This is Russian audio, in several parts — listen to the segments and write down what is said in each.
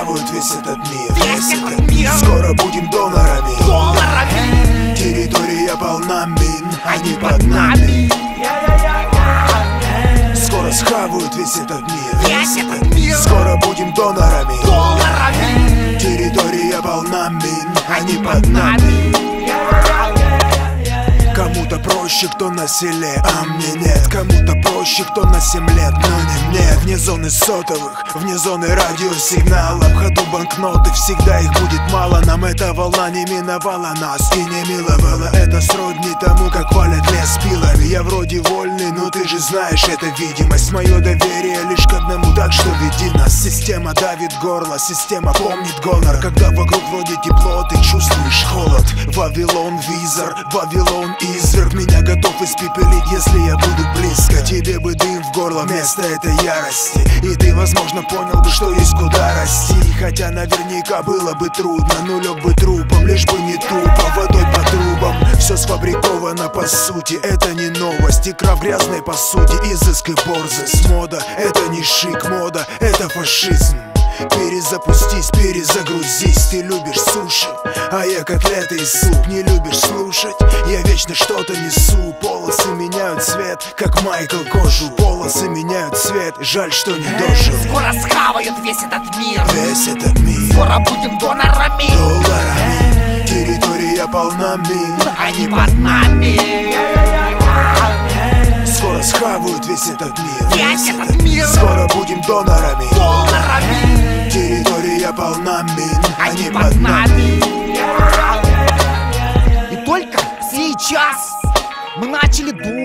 схавают весь этот мир. Весь этот мир. Скоро будем донорами Долларами. Территория полна мин, они под нами. Скоро схавают весь этот мир. Весь этот мир. Скоро будем донорами Долларами. Территория полна мин, они под нами Кому-то проще, кто на селе, а мне нет. Кому-то проще, кто на 7 лет, но не мне. Вне зоны сотовых, вне зоны радиосигнала. В ходу банкноты, всегда их будет мало. Нам эта волна не миновала нас и не миловала. Это сродни тому, как валят лес пилами. Я вроде вольный, но ты же знаешь, это видимость. Мое доверие лишь к одному, так что веди Система давит горло, система помнит гонор. Когда вокруг вроде тепло, ты чувствуешь холод. Вавилон визор, Вавилон изверг Меня готов испепелить, если я буду близко. Тебе бы дым в горло вместо этой ярости. И ты, возможно, понял бы, что есть куда расти. Хотя наверняка было бы трудно Ну лег бы трупом, лишь бы не тупо. Водой по трубам, все сфабриковано по сути Это не новость, икра в грязной посуде Изыск и борзость, мода Это не шик, мода, это фашизм. Перезапустись, перезагрузись Ты любишь суши, а я котлеты и суп Не любишь слушать, я вечно что-то несу Полосы меняют цвет, как Майкл кожу. Полосы меняют цвет, жаль, что не дожил Скоро схавают весь этот мир. Весь этот мир. Скоро будем донорами. Долларами Мин, Они под нами. Скоро схавают весь этот мир. Весь этот мир. Скоро будем донорами. Долларами Территория полна мин, Они под нами. И только сейчас Мы начали думать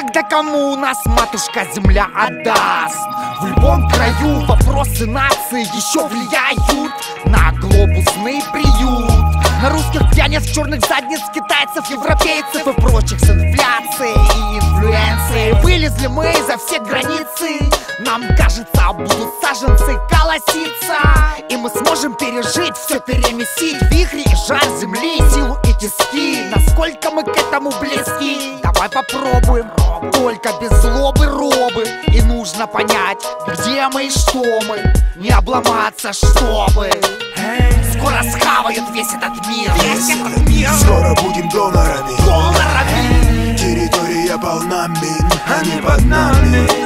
когда, кому нас матушка земля отдаст. В любом краю вопросы нации еще влияют На глобусный приют. На русских пьяниц, черных задниц, китайцев, европейцев и прочих с инфляцией и инфлюенцией. Вылезли мы за все границы. Нам кажется, будут саженцы колоситься. И мы сможем пережить, все перемесить Вихри и жар земли, понять, где мы и что мы. Не обломаться, чтобы. Скоро схавают весь этот мир. Весь этот мир. Скоро будем донорами. Долларами Территория полна мин, они под нами. Йоу.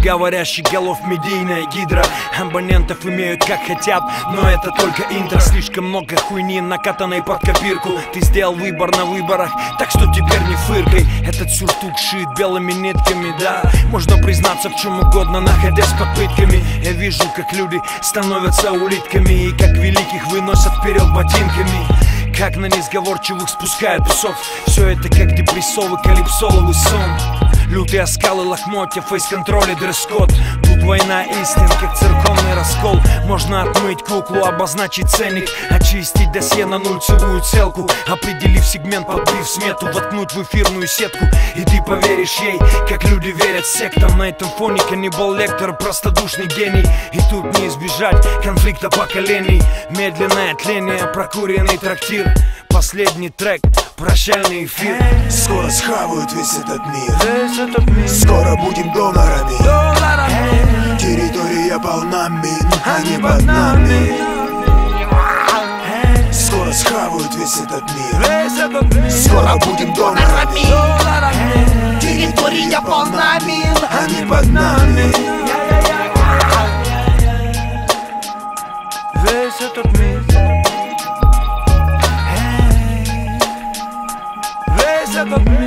Сотни говорящих голов медийная гидра. Абонентов имеют как хотят, но это только интро. Слишком много хуйни, накатанной под копирку. Ты сделал выбор на выборах, так что теперь не фыркай. Этот сюртук шит белыми нитками, да. Можно признаться в чем угодно, находясь под пытками. Я вижу, как люди становятся улитками И как великих выносят вперед ботинками. Как на несговорчивых спускают псов Все это как депрессовый калипсоловый сон Лютые оскалы лохмотья, фейс-контроль и дресс-код. Тут война истин, как церковный раскол. Можно отмыть куклу, обозначить ценник Очистить досье на нульцевую целку. Определив сегмент, подбив смету Воткнуть в эфирную сетку. И ты поверишь ей, как люди верят сектам. На этом фоне каннибал лектор, простодушный гений. И тут не избежать конфликта поколений. Медленное тление, прокуренный трактир. Последний трек, прощальный эфир. Скоро схавают весь этот мир. Скоро будем донорами. Территория полна мин, они под нами. Скоро схавают весь этот мир. Скоро будем донорами. Территория полна мин Они под нами Весь этот мир